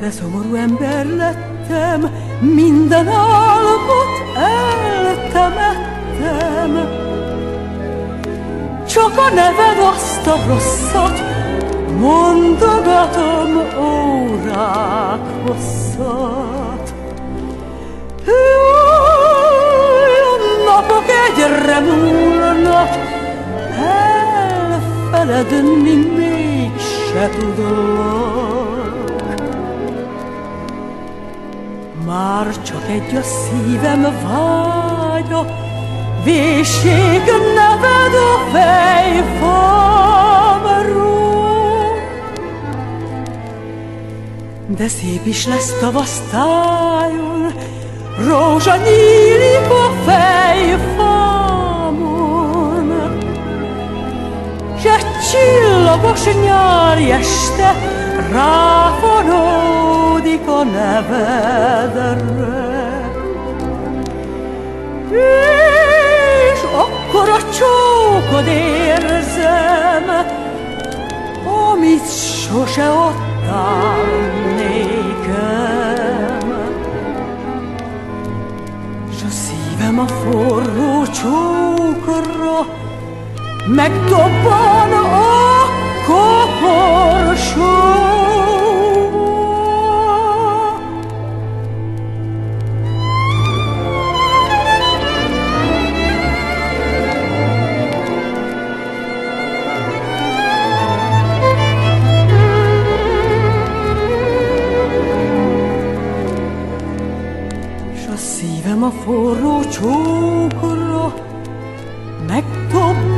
De szomorú ember lettem, minden álmot eltemettem. Csak a neved azt a rosszat, mondogatom órák hosszat. Jaj, a napok egyre múlnak, elfeledni mégse tudok. Már csak egy a szívem vágya, Végség neved a fejfamról. De szép is lesz tavasztájon, Rózsa nyílik a fejfamon. S csillagos nyári este Ráfonódik nevedre. És akkor a csókod érzem, Amit sose adtál nékem. S a szívem a forró csókra Megdobban a forró csókra, megtobni.